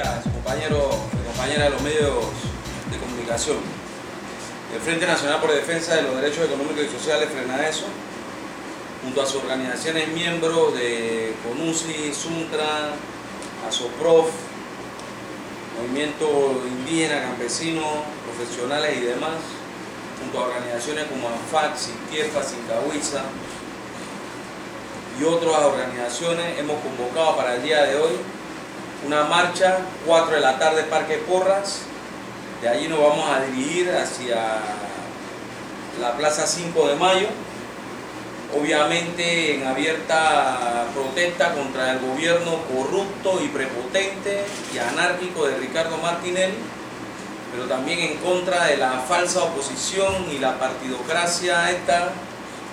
días, compañeros y compañeras de los medios de comunicación. El Frente Nacional por Defensa de los Derechos Económicos y Sociales frena eso, junto a sus organizaciones miembros de CONUSI, SUNTRA, ASOPROF, Movimiento Indígena, Campesinos, Profesionales y demás, junto a organizaciones como ANFAC, SINTIEFA, SINCAHUIZA y otras organizaciones, hemos convocado para el día de hoy una marcha, 4 de la tarde, Parque Porras. De allí nos vamos a dirigir hacia la Plaza 5 de Mayo, obviamente en abierta protesta contra el gobierno corrupto y prepotente y anárquico de Ricardo Martinelli, pero también en contra de la falsa oposición y la partidocracia esta,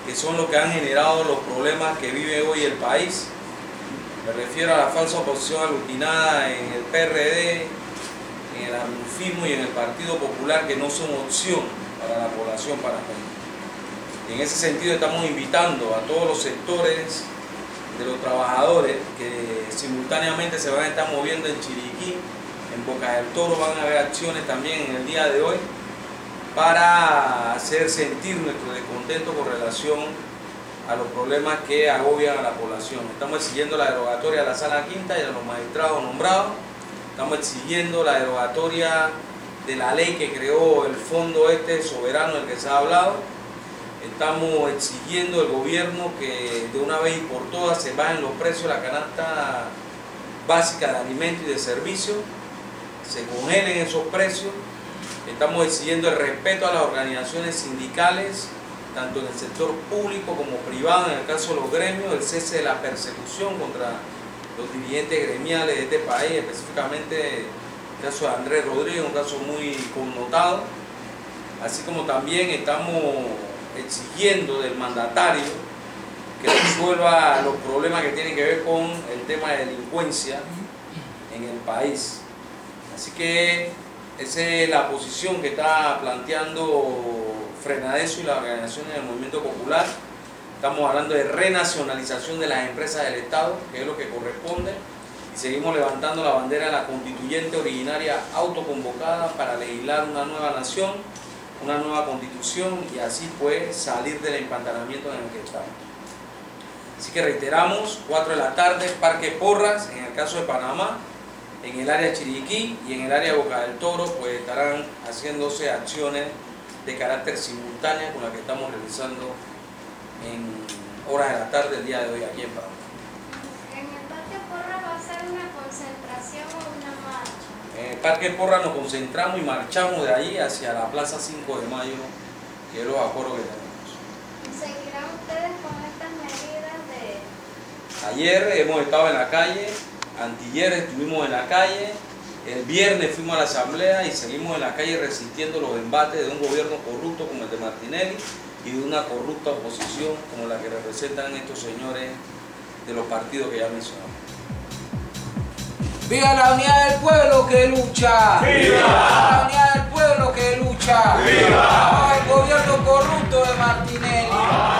que son los que han generado los problemas que vive hoy el país me refiero a la falsa oposición alucinada en el PRD, en el arrufismo y en el Partido Popular que no son opción para la población panameña. En ese sentido estamos invitando a todos los sectores de los trabajadores que simultáneamente se van a estar moviendo en Chiriquí, en Boca del Toro, van a haber acciones también en el día de hoy para hacer sentir nuestro descontento con relación a los problemas que agobian a la población. Estamos exigiendo la derogatoria a la sala quinta y a los magistrados nombrados. Estamos exigiendo la derogatoria de la ley que creó el fondo este soberano del que se ha hablado. Estamos exigiendo al gobierno que de una vez y por todas se bajen los precios de la canasta básica de alimentos y de servicios, se congelen esos precios. Estamos exigiendo el respeto a las organizaciones sindicales tanto en el sector público como privado, en el caso de los gremios, el cese de la persecución contra los dirigentes gremiales de este país, específicamente el caso de Andrés Rodríguez, un caso muy connotado, así como también estamos exigiendo del mandatario que resuelva los problemas que tienen que ver con el tema de delincuencia en el país. Así que esa es la posición que está planteando Frenadeso y las organizaciones del movimiento popular. Estamos hablando de renacionalización de las empresas del Estado, que es lo que corresponde, y seguimos levantando la bandera de la constituyente originaria autoconvocada para legislar una nueva nación, una nueva constitución y así pues salir del empantanamiento en el que estamos. Así que reiteramos, 4 de la tarde, Parque Porras, en el caso de Panamá, en el área Chiriquí y en el área Boca del Toro, pues estarán haciéndose acciones de carácter simultáneo con la que estamos realizando en horas de la tarde el día de hoy aquí en Panamá. ¿En el Parque Porra va a ser una concentración o una marcha? En el Parque Porra nos concentramos y marchamos de ahí hacia la Plaza 5 de Mayo, que es los acuerdos que tenemos. ¿Seguirán ustedes con estas medidas de...? Ayer hemos estado en la calle, antiller estuvimos en la calle, el viernes fuimos a la asamblea y seguimos en la calle resistiendo los embates de un gobierno corrupto como el de Martinelli y de una corrupta oposición como la que representan estos señores de los partidos que ya mencionamos. ¡Viva la unidad del pueblo que lucha! ¡Viva! ¡Viva la unidad del pueblo que lucha! ¡Viva! ¡Viva el gobierno corrupto de Martinelli! ¡Viva!